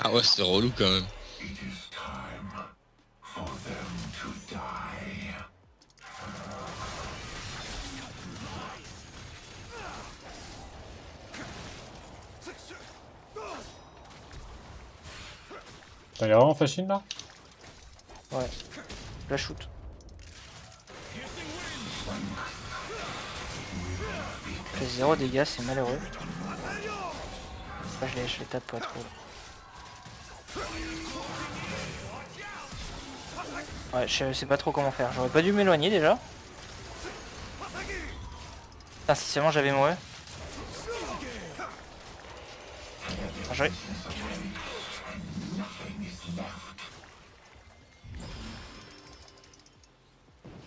Ah ouais, c'est relou quand même. T'as vraiment fascine là Ouais. La shoot. J'ai zéro dégâts, c'est malheureux. Ah, je, les, je les tape pas trop. Ouais, je sais pas trop comment faire. J'aurais pas dû m'éloigner déjà. Putain, si seulement j'avais mouru. Bien joué.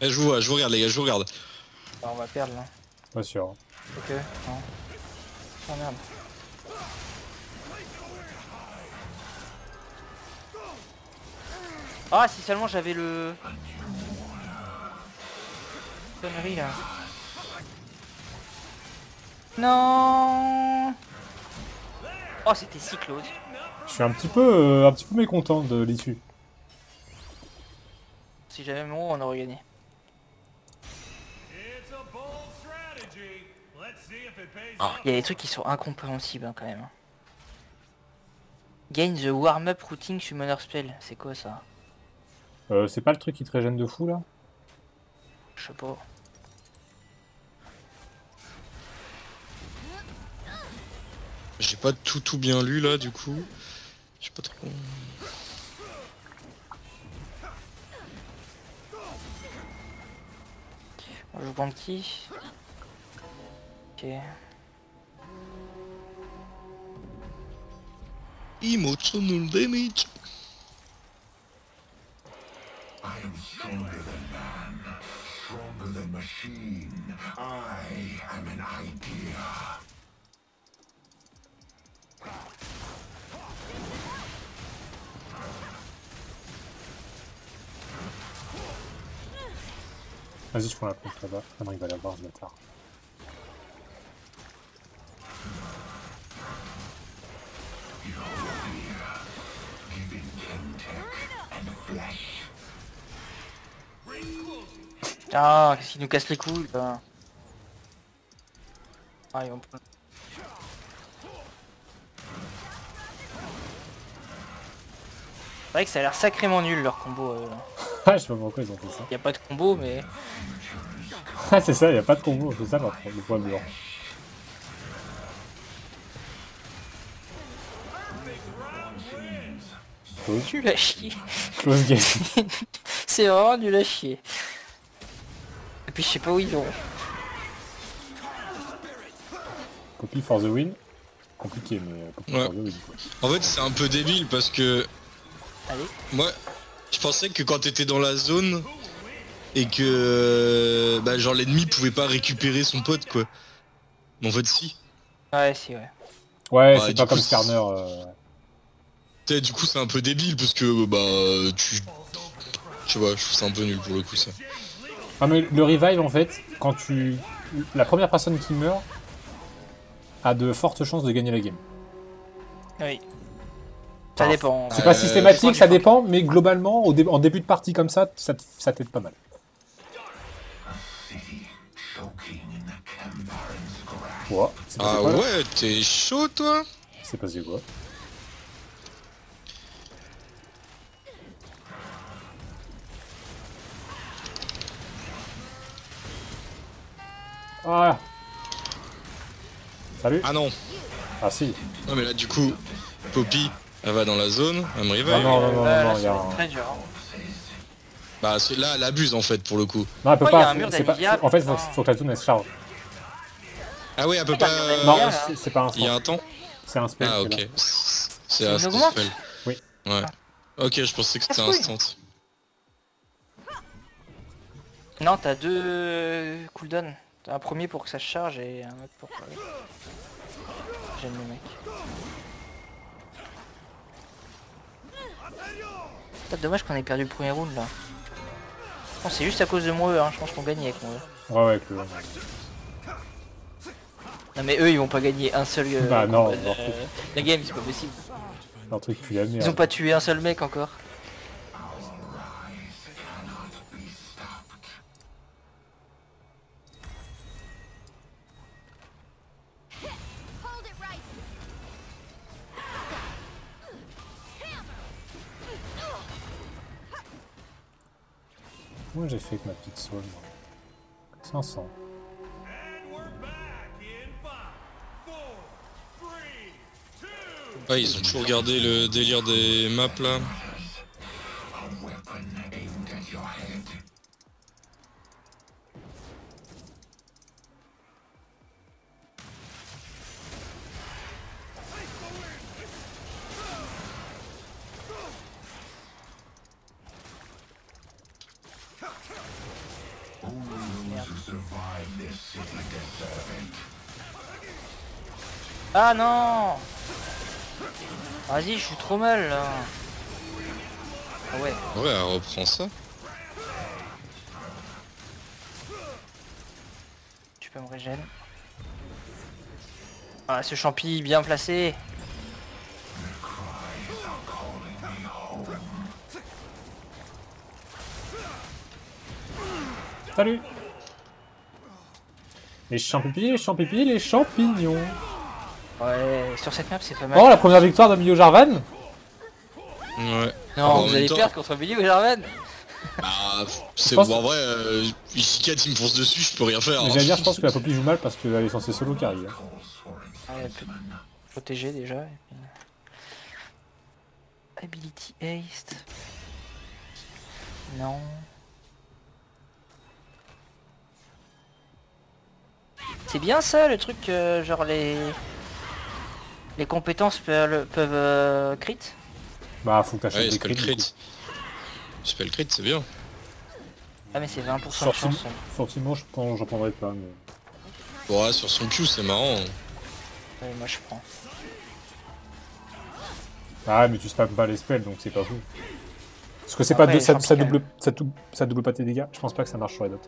Eh, je vous vois, je vous regarde les gars, je vous regarde. Bah, on va perdre là. Pas sûr. Ok, non. Oh merde. Ah, si seulement j'avais le... Connerie là. Non Oh, c'était si close. Je suis un petit peu, euh, un petit peu mécontent de l'issue. Si j'avais mon on aurait gagné. Il y a des trucs qui sont incompréhensibles hein, quand même. Gain the warm-up routing summoner spell. C'est quoi ça? Euh, c'est pas le truc qui te régène de fou là? Je sais pas. J'ai pas tout tout bien lu là du coup. Je sais pas trop. On joue Banky. Ok. Emotional damage. Stronger than man, stronger than machine. I am an idea. Vas-y, je prends la pompe là-bas. Ah non, il va l'avoir, ce bâtard. Ah, qu'est-ce qu'il nous casse les couilles là Ah, ils vont prendre- C'est vrai que ça a l'air sacrément nul leur combo. Euh. Ah, je sais pas pourquoi ils ont fait ça. Y a pas de combo, mais Ah, c'est ça, y a pas de combo, c'est ça le le point blanc. Close, à chier. close game. C'est vraiment nul à chier. Et puis je sais pas où ils vont. Copy for the win. Compliqué, mais euh, copy Ouais. for the win. quoi. En fait, c'est un peu débile parce que Allez. moi, je pensais que quand t'étais dans la zone et que bah, genre l'ennemi pouvait pas récupérer son pote quoi. Mais en fait, si. Ouais, si, ouais. Ouais, Ouais, c'est pas coup, comme Skarner. Euh... Tu sais, du coup, c'est un peu débile parce que bah tu. Tu vois, je trouve ça un peu nul pour le coup ça. Ah, mais le revive, en fait, quand tu. La première personne qui meurt a de fortes chances de gagner la game. Oui. Ça Ah, dépend. C'est Euh, pas je systématique, ça dépend, mais globalement, au dé- en début de partie comme ça, ça, t'aide pas mal. Passé Ah ouais, t'es chaud toi? C'est passé quoi Ah Salut Ah non Ah si Non mais là du coup, Poppy, elle va dans la zone, elle me revive. Ah non, non, non, non, là, il y a ça va un... être très dur. hein. Bah c'est- là, elle abuse en fait pour le coup. Non, elle peut Oh, il y a pas, un mur c'est pas... En fait, faut, faut que la zone elle se charge. Ah ouais, elle peut pas... Non, c'est- pas un Il y a spell. un temps C'est un spell. Ah ok. C'est un spell. Oui. Ouais. Ok, je pensais que c'était instant. Non, t'as deux cooldowns. Un premier pour que ça se charge et un autre pour... J'aime le mec. Dommage qu'on ait perdu le premier round là. C'est juste à cause de moi, hein. je pense qu'on gagnait avec moi. Ouais, ouais, avec le... Non mais eux ils vont pas gagner un seul... euh, Bah non, la game c'est pas possible. Un truc la Ils ont merde. pas tué un seul mec encore. Moi j'ai fait avec ma petite moi 500. Ouais, ils ont toujours gardé le délire des maps là. Ah non Vas-y, je suis trop mal là. Ah ouais, Ouais, elle reprend ça. tu peux me régène. Ah, ce champi bien placé. Salut Les champignons, les champignons, les champignons Ouais, sur cette map c'est pas mal. Oh la première victoire de Mio Jarvan Ouais. non, vous allez temps- perdre contre ou Jarvan Bah, c'est pense- bon, en vrai, euh, Ishika il me fonce dessus, je peux rien faire. Mais hein. j'allais dire, je pense que la Poppy joue mal parce qu'elle est censée solo carry. hein. Ouais, peut- protéger déjà. et puis- Ability haste. Non. C'est bien ça le truc, euh, genre les les compétences peuvent, peuvent euh, crit. Bah faut que t'achètes Ouais, des du crit. C'est crit, bien. Ah mais c'est 20% de chance. Sur Timo, je pense, j'en prendrais pas. Mais... Ouais, sur son Q, c'est marrant. Ouais, moi je prends. Ah mais tu spams pas les spells donc c'est pas fou. Parce que c'est Après, pas de, ça, double, ça, double, ça double pas tes dégâts. Je pense pas que ça marche sur les autres.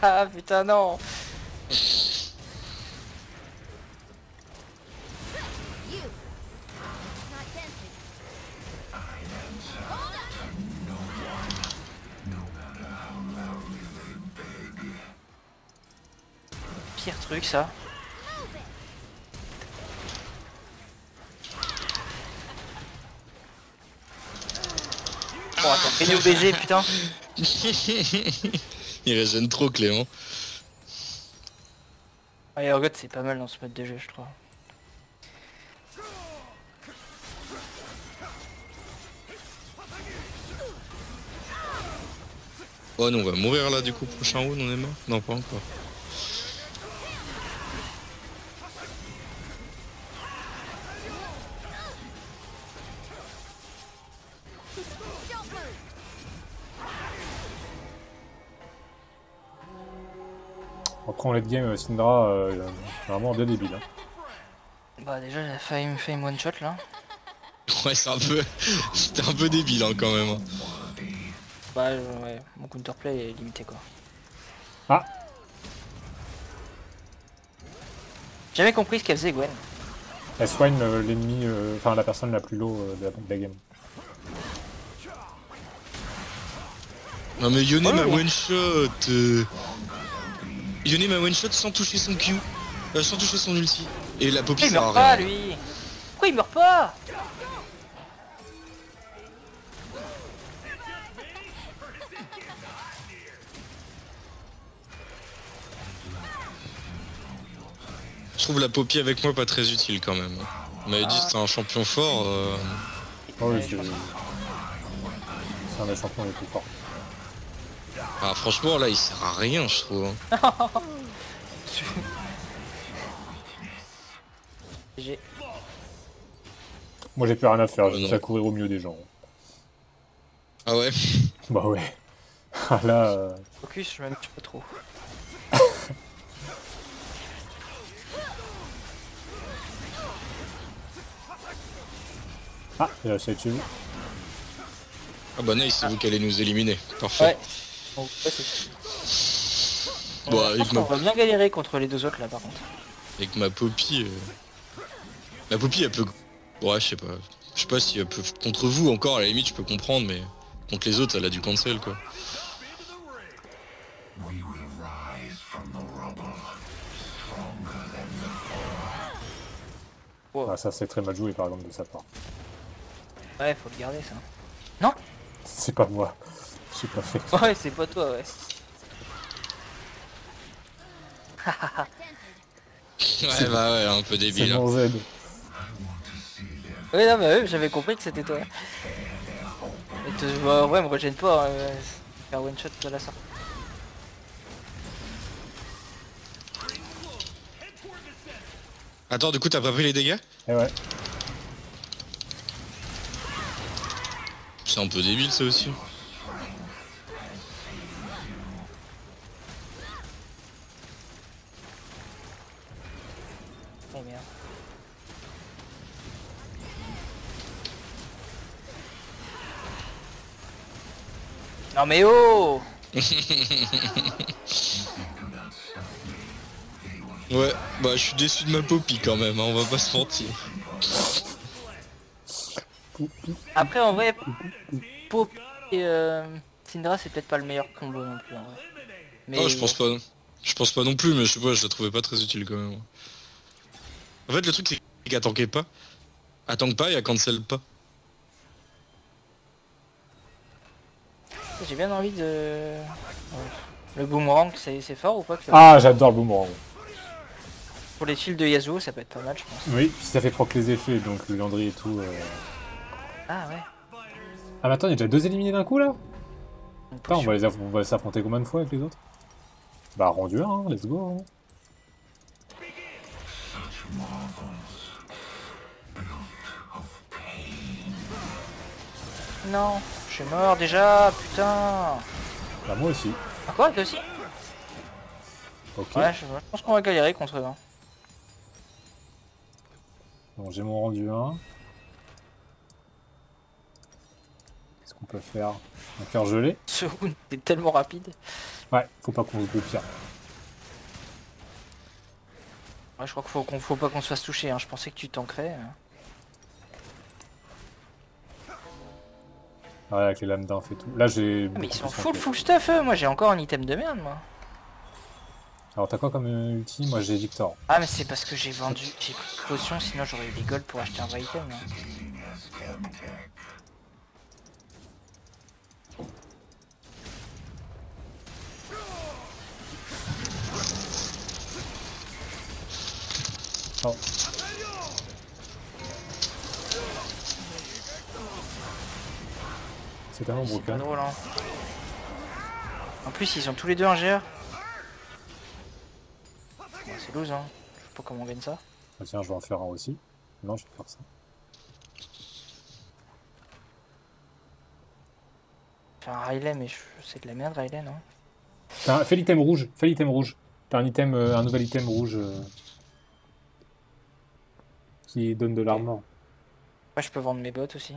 Ah putain non. Pire truc ça. Oh attends, fais-nous baiser putain il régène trop Clément. Allez Urgot c'est pas mal dans ce mode de jeu je trouve. Oh non, on va mourir là du coup, prochain round, on est mort? Non, pas encore. Après en late game, euh, Syndra, euh, vraiment bien débile. Hein. Bah déjà j'ai failli me faire une one shot là. Ouais, c'est un peu... C'était un peu débile hein, quand même. hein. Bah euh, ouais, mon counterplay est limité quoi. Ah Jamais compris ce qu'elle faisait Gwen. Elle soigne euh, l'ennemi, euh, enfin la personne la plus low euh, de, la, de la game. Non mais Yone Oh, m'a one shot. Yone m'a one shot sans toucher son Q, euh, sans toucher son ulti. Et la Poppy Il sert à meurt pas rien. lui Pourquoi il meurt pas Je trouve la Poppy avec moi pas très utile quand même. On m'avait dit que c'était un champion fort. euh, Oh oui, c'est un des champions les plus forts. Ah, franchement, là, il sert à rien, je trouve. hein. J'ai... Moi j'ai plus rien à faire, Euh, j'ai juste à courir au milieu des gens. Ah ouais? Bah ouais. Ah là, euh, Focus, je m'amuse pas trop. Ah, chez vous. Ah bah nice, c'est vous qui allez nous éliminer. Parfait. Ouais. Bon, ouais, avec ma, qu'on va bien galérer contre les deux autres là par contre. avec ma Poppy... euh, La Poppy, elle peut... Ouais, je sais pas. Je sais pas si elle peut... Contre vous, encore, à la limite, je peux comprendre, mais... Contre les autres, elle a du cancel, quoi. Ah, ça c'est très mal joué par exemple de sa part. Ouais, faut le garder ça. C'est pas moi. Pas fait. Ouais, c'est pas toi, ouais. Ouais, bah ouais, un peu débile. hein. Z. Ouais, non, mais ouais, j'avais compris que c'était toi. Et te... bah, ouais, me rejette pas. hein. Faire one shot de la sorte. Attends, du coup, t'as pas pris les dégâts? Et ouais. C'est un peu débile, ça aussi. Non mais oh Ouais, bah je suis déçu de ma Poppy quand même, hein, on va pas se mentir. Après en vrai, Pop et euh, Syndra c'est peut-être pas le meilleur combo non plus en vrai. Mais Oh, je pense pas. Je pense pas non plus, mais je sais pas, je la trouvais pas très utile quand même. En fait, le truc, c'est qu'elle tankait pas. Elle tank pas et elle cancel pas. J'ai bien envie de... Le boomerang c'est fort ou pas que- Ah, j'adore le boomerang. Pour les shields de Yasuo ça peut être pas mal je pense. Oui, si ça fait proc les effets, donc le Landry et tout. euh. Ah ouais. Ah, mais attends, il y a déjà deux éliminés d'un coup là? Putain, on va les aff- on va s'affronter combien de fois avec les autres? Bah, rendu un, hein, let's go. hein. Non, je suis mort déjà, putain. Bah, moi aussi. Ah quoi, toi aussi Ok. Ouais, je, je pense qu'on va galérer contre eux. hein. Bon, j'ai mon rendu 1. Qu'est-ce qu'on peut faire? Un cœur gelé? Ce round est tellement rapide. Ouais, faut pas qu'on se pire. Ouais, je crois qu'il faut, qu'on faut pas qu'on se fasse toucher. Hein. Je pensais que tu tankerais. Ouais, avec les lames d'inf et tout. Là, j'ai. Ah, mais ils sont full full stuff eux. Moi j'ai encore un item de merde moi. Alors, t'as quoi comme euh, ulti? Moi, j'ai Victor. Ah mais c'est parce que j'ai vendu, j'ai pris une potion sinon j'aurais eu des golds pour acheter un vrai item. hein. Oh. C'est tellement pas broken. drôle hein. En plus ils ont tous les deux un GR. Bon, c'est loose hein. Je sais pas comment on gagne ça. Ah, tiens, je vais en faire un aussi. Non, je vais faire ça. Enfin un Riley mais je- c'est de la merde Riley non? Un- Fais l'item rouge. Fais l'item rouge. T'as un item, euh, un nouvel item rouge euh, qui donne de l'armor. Ouais je peux vendre mes bottes aussi.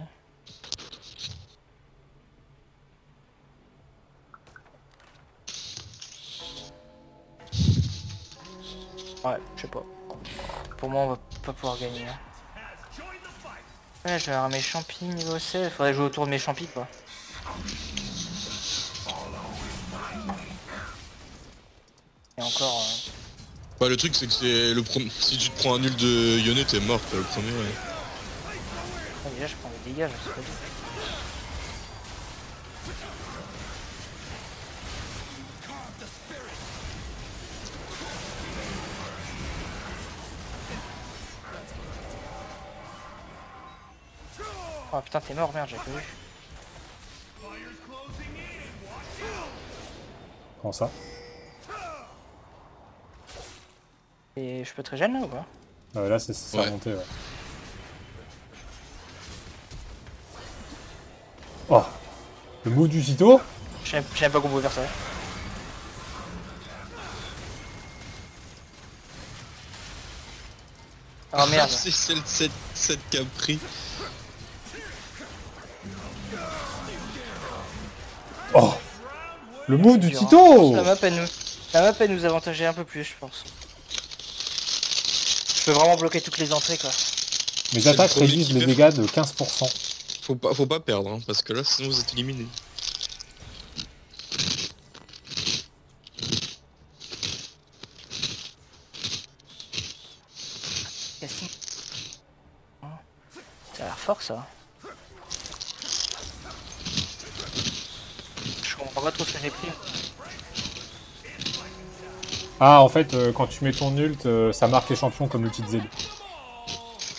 Ouais, je sais pas. Pour moi, on va pas pouvoir gagner. hein. Ouais, je vais avoir mes champis niveau 16. Faudrait jouer autour de mes champis, quoi. Et encore... euh, Bah, le truc, c'est que c'est le. Si tu te prends un nul de Yone, t'es mort, le premier, ouais. ah, déjà, je prends des dégâts, je sais pas Oh putain, t'es mort, merde, j'ai pas vu. Prends ça. Et je peux te régénérer là ou pas? Euh, là, c'est c'est Ouais. remonté, ouais. Oh Le mot du Tito Je savais pas qu'on pouvait faire ça. Oh merde. c'est celle cette, cette qui Le move du dur, hein. Tito La map elle nous, la map elle nous avantageait un peu plus je pense. Je peux vraiment bloquer toutes les entrées quoi. Mes attaques réduisent les dégâts de 15%. Faut pas, faut pas perdre, hein, parce que là, sinon vous êtes éliminé. Ça a l'air fort ça. Je comprends pas trop ce que j'ai pris. Ah, en fait, euh, quand tu mets ton ult, euh, ça marque les champions comme l'ulti de Z.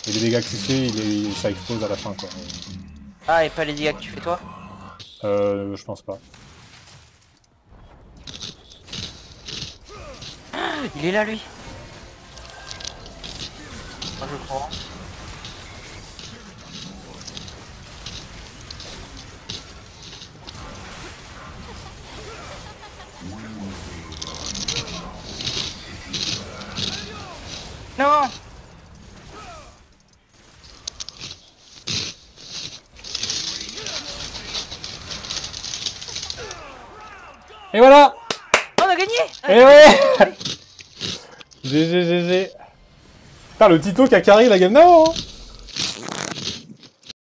Et les dégâts que tu fais, il est- ça explose à la fin, quoi. Ah et pas les dégâts que tu fais toi? Euh, je pense pas. Il est là lui? Moi je prends. Non Et voilà. On a gagné. Et ouais. GG, GG Putain, le Tito qui a carré la game now hein